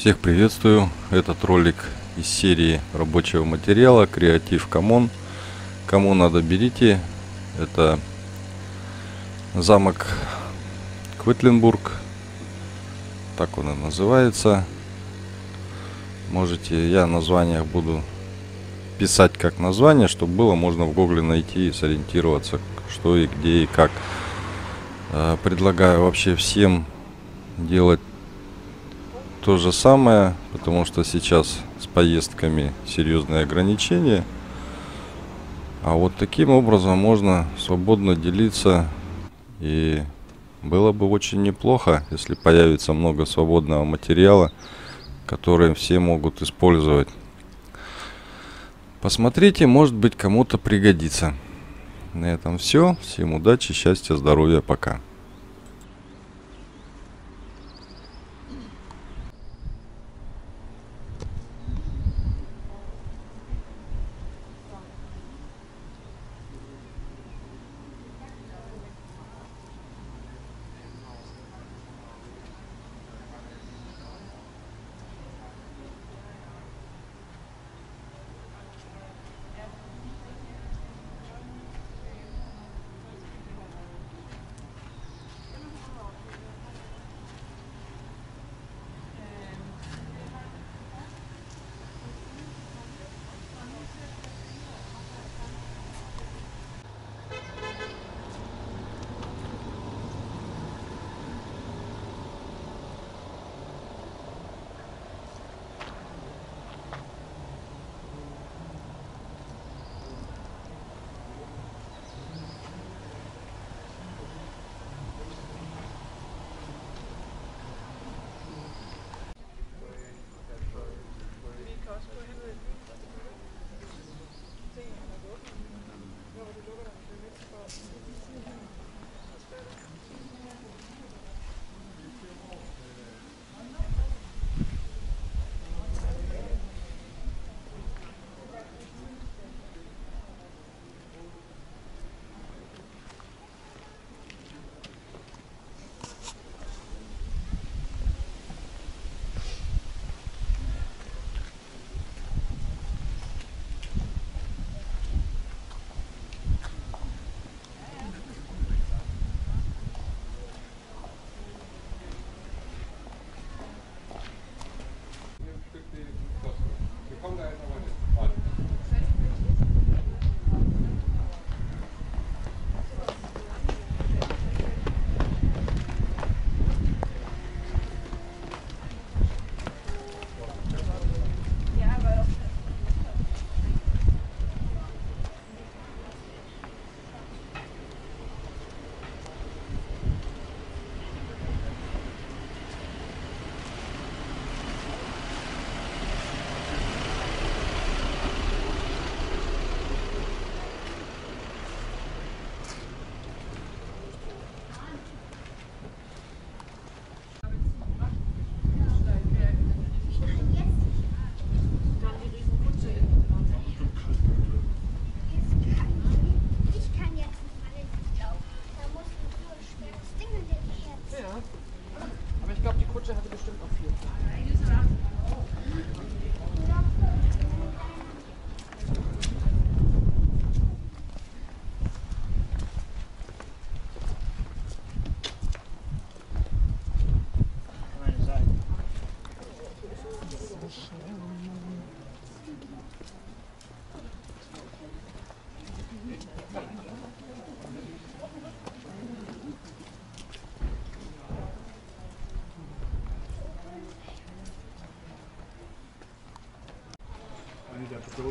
Всех приветствую. Этот ролик из серии рабочего материала Креатив Камон. Кому надо, берите. Это замок Квитленбург. Так он и называется. Можете, я названиях буду писать как название, чтобы было можно в гугле найти и сориентироваться, что и где и как. Э, предлагаю вообще всем делать то же самое, потому что сейчас с поездками серьезные ограничения. А вот таким образом можно свободно делиться и было бы очень неплохо, если появится много свободного материала, который все могут использовать. Посмотрите, может быть кому-то пригодится. На этом все. Всем удачи, счастья, здоровья, пока.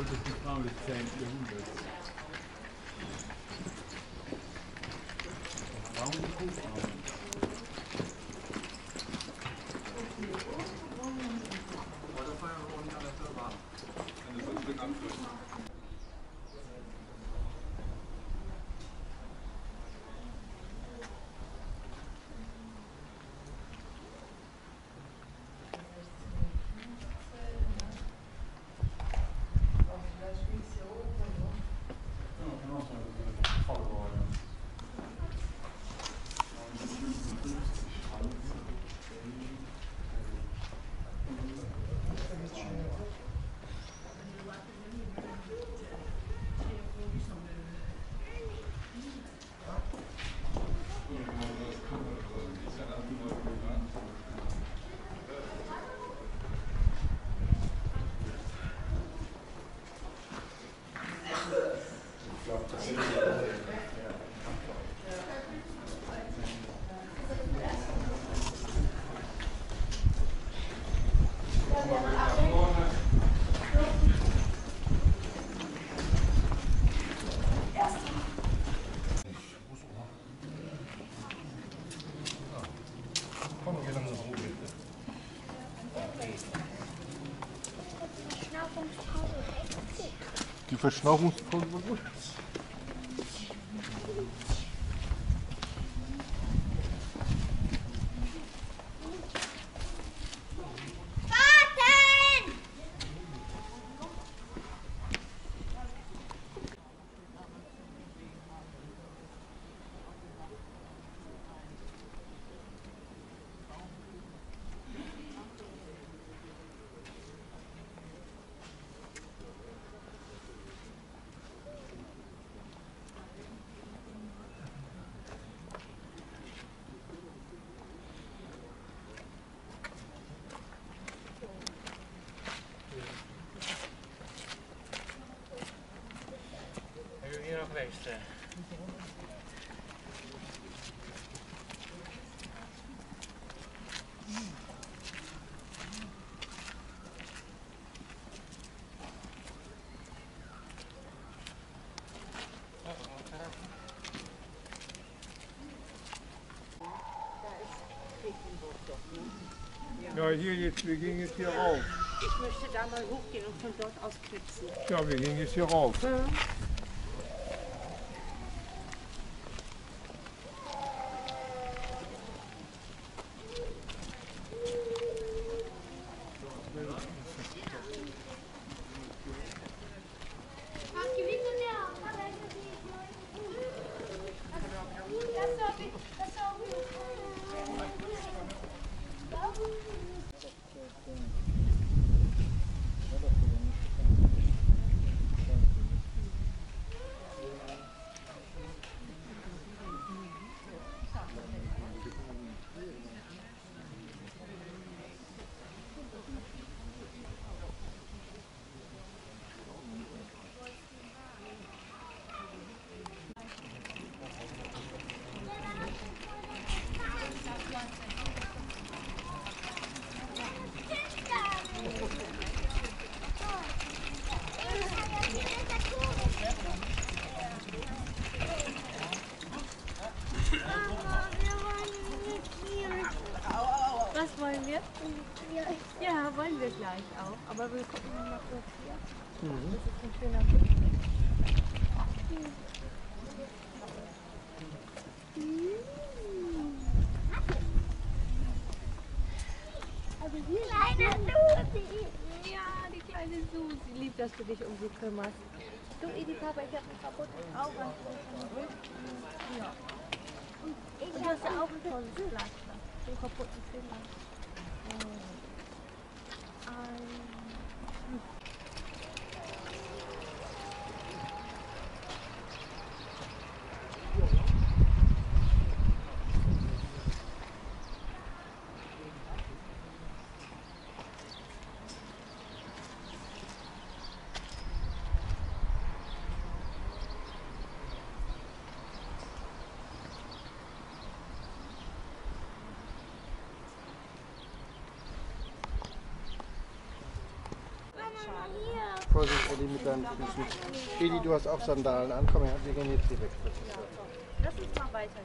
Buradaki tam bir tane ürün gördüm. Die Verschnaufungspause war gut. Nog geweest. eh. Ja, hier jetzt, wir gehen jetzt hier rauf. Ich möchte da mal hochgehen und von dort aus knipsen. Ja, wir gehen jetzt hier rauf. Was wollen wir? Ja, wollen wir gleich auch. Aber wir gucken mal kurz hier. Das ist ein schöner Blick. Kleine Lucy. Ja, die kleine Susi. Lieb, dass du dich um sie kümmerst. Du, Edith, Papa, ich habe ein kaputtes Auge. Ja. Ich Und hast ja auch ein tolles Pflaster. Den kaputten Finger. Oh. Ein- Vorsicht, Elli, mit deinen Füßen. Edi, du hast auch Sandalen an. Komm her, wir gehen jetzt ist ja. Lass uns mal weiter.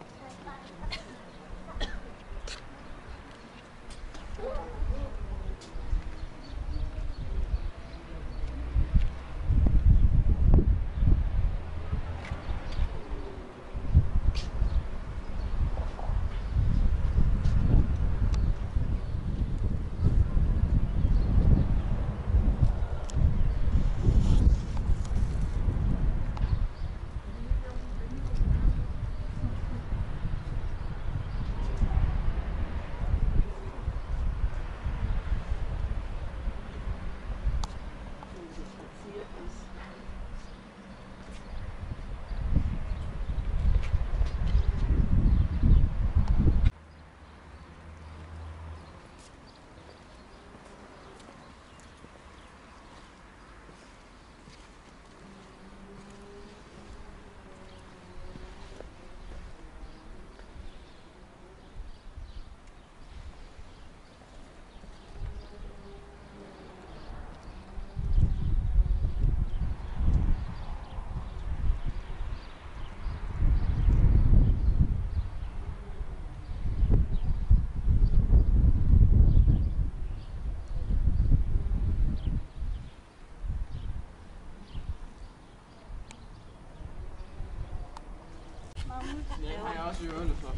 Nee, hij als you hun of zo.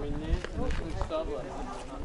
We need niet,